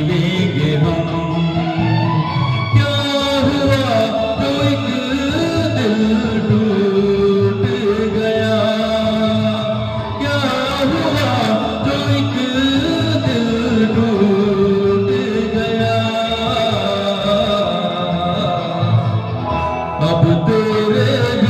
جیویں گے ہم کیا ہوا تو ایک دل ٹوٹ گیا کیا ہوا تو ایک دل ٹوٹ گیا اب تیرے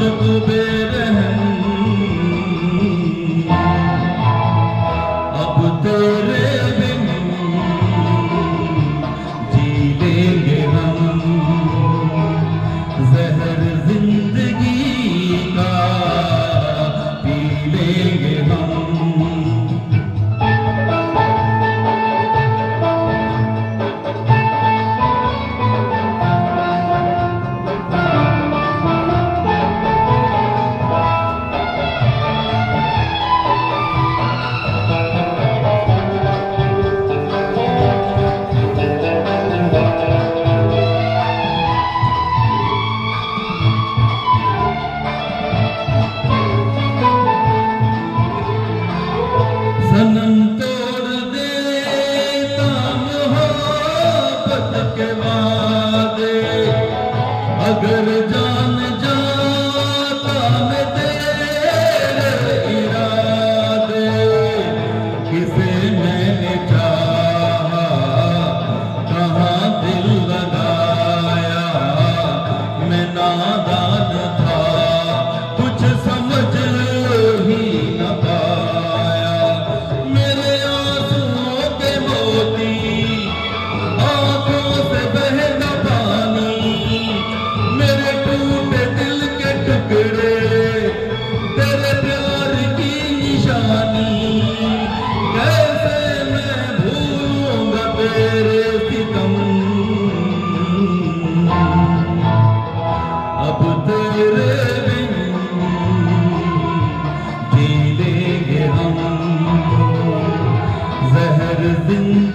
muito Bem. Hallelujah. I've been